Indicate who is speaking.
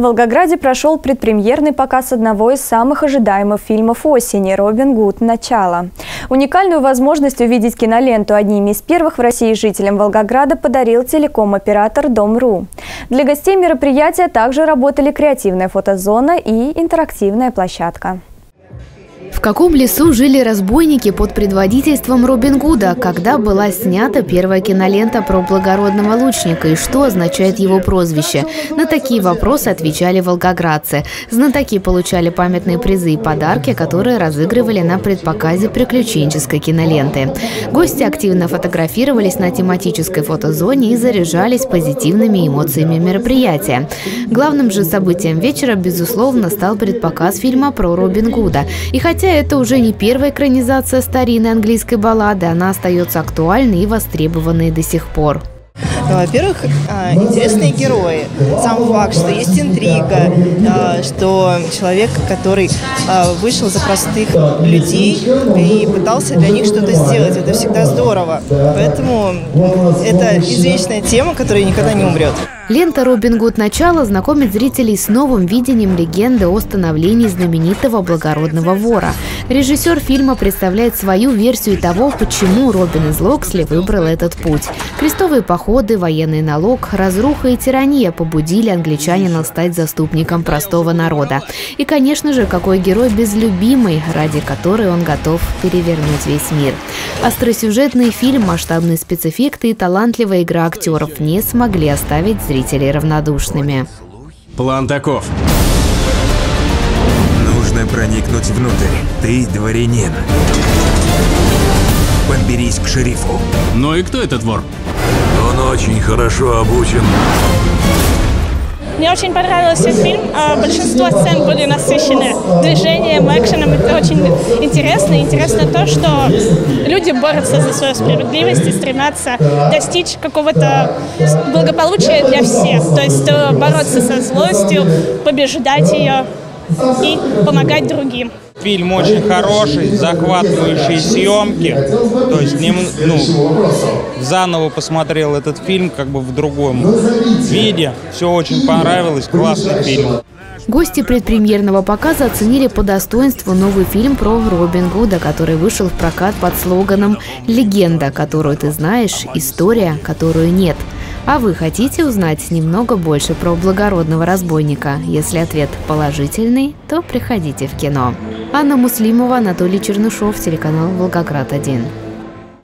Speaker 1: В Волгограде прошел предпремьерный показ одного из самых ожидаемых фильмов осени «Робин Гуд. Начало». Уникальную возможность увидеть киноленту одними из первых в России жителям Волгограда подарил телеком-оператор Дом.ру. Для гостей мероприятия также работали креативная фотозона и интерактивная площадка.
Speaker 2: В каком лесу жили разбойники под предводительством Робин Гуда, когда была снята первая кинолента про благородного лучника и что означает его прозвище? На такие вопросы отвечали волгоградцы. Знатоки получали памятные призы и подарки, которые разыгрывали на предпоказе приключенческой киноленты. Гости активно фотографировались на тематической фотозоне и заряжались позитивными эмоциями мероприятия. Главным же событием вечера, безусловно, стал предпоказ фильма про Робин Гуда. И хотя это уже не первая экранизация старинной английской баллады, она остается актуальной и востребованной до сих пор.
Speaker 3: Ну, во-первых, а, интересные герои. Сам факт, что есть интрига, а, что человек, который а, вышел за простых людей и пытался для них что-то сделать, это всегда здорово. Поэтому это извечная тема, которая никогда не умрет.
Speaker 2: Лента «Робин Гуд. Начало» знакомит зрителей с новым видением легенды о становлении знаменитого благородного вора. Режиссер фильма представляет свою версию того, почему Робин из Локсли выбрал этот путь. Крестовые походы, военный налог, разруха и тирания побудили англичанина стать заступником простого народа. И, конечно же, какой герой безлюбимый, ради которой он готов перевернуть весь мир. Остросюжетный фильм, масштабные спецэффекты и талантливая игра актеров не смогли оставить зрителей зрителей равнодушными.
Speaker 4: План таков.
Speaker 5: Нужно проникнуть внутрь. Ты дворянин. Подберись к шерифу.
Speaker 4: Ну и кто этот вор?
Speaker 5: Он очень хорошо обучен.
Speaker 6: Мне очень понравился фильм. А, большинство сцен были насыщены движением, экшеном. Это очень интересно. Интересно то, что люди борются за свою справедливость и стремятся достичь какого-то благополучия для всех. То есть э, бороться со злостью, побеждать ее и помогать другим.
Speaker 7: Фильм очень хороший, захватывающие съемки. То есть не, ну, заново посмотрел этот фильм как бы в другом виде. Все очень понравилось, классный фильм.
Speaker 2: Гости предпремьерного показа оценили по достоинству новый фильм про Робин Гуда, который вышел в прокат под слоганом «Легенда, которую ты знаешь, история, которую нет». А вы хотите узнать немного больше про благородного разбойника? Если ответ положительный, то приходите в кино. Анна Муслимова, Анатолий Чернышов, телеканал «Волгоград-1».